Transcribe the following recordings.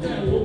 that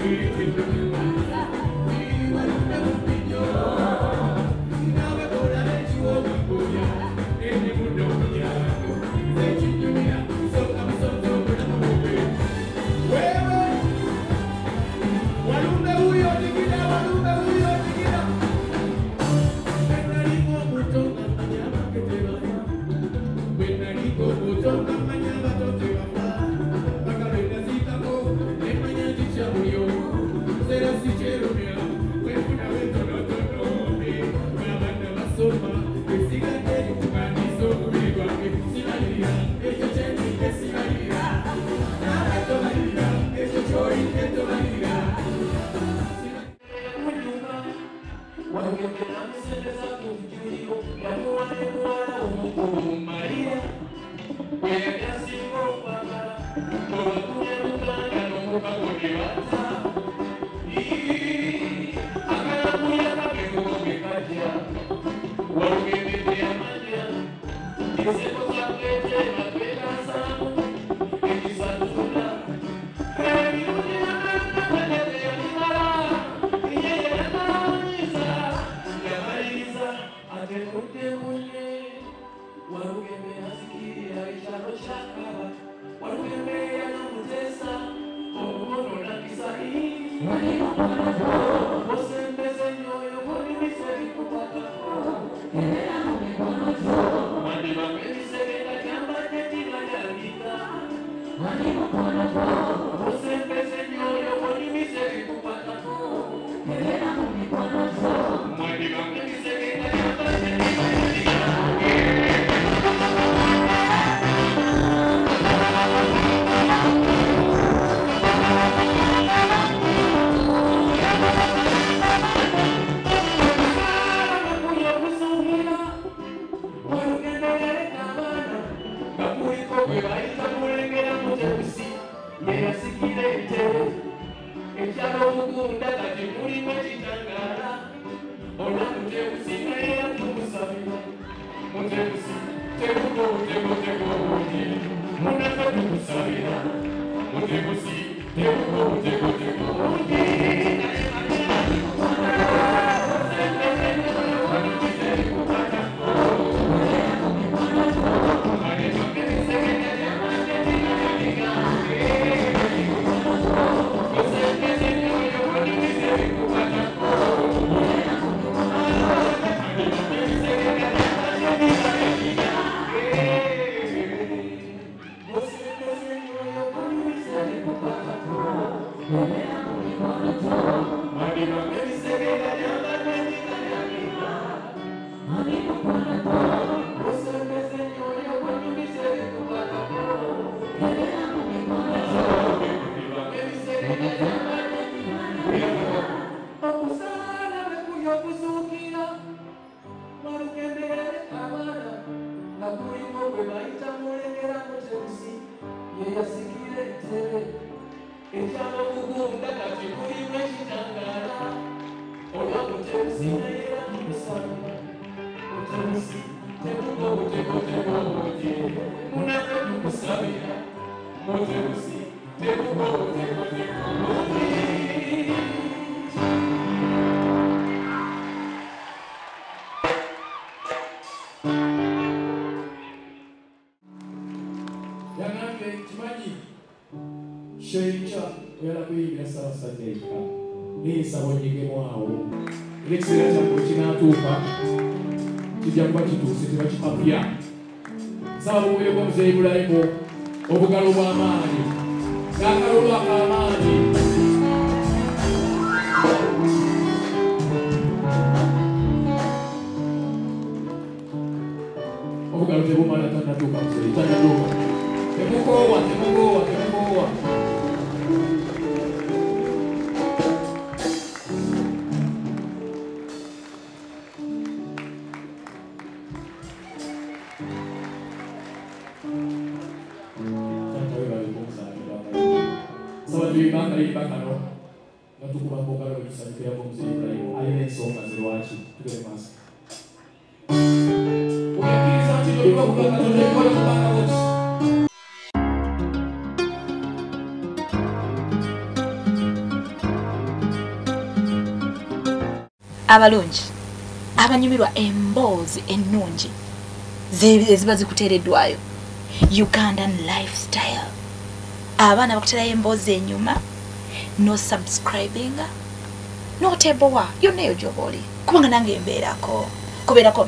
Thank you. Thank you. Mm-hmm. Yes. ensalo kugunda kati kulimu ekitangala olwa butebusinayira musana butebusi tebugo butegotego buje munafe tukusabira butebusi tebugo butegotego buje oyala kuyingira sabasajja eka neesaba onyegemu era ekiseera kyakwe kinatuuka kijja kuba kituuse kiba kipapya saba bubuyeko muze ibulayimu obugalo bw'amaanyi ng'akalo lwakamaanyi obugalo tebumala tanatuuka muze tanatuuka temukoowa temukoowa sabatuibanga limba kano nga tukubako ngalo tusanyukirako muzibulayimu alina ensonga ze lwaki tugere maaso oyakkiriza nti tolina okuba katonda ekola kubanga boti abalungi abanyumirwa emboozi ennungi eziba zikuteereddwayo. Ugandan lifestyle abaana bakuterayo emboozi enyuma no subscribinga notebowa yonna eyo gyoba oli. Kubanga nange embeerako kubeerako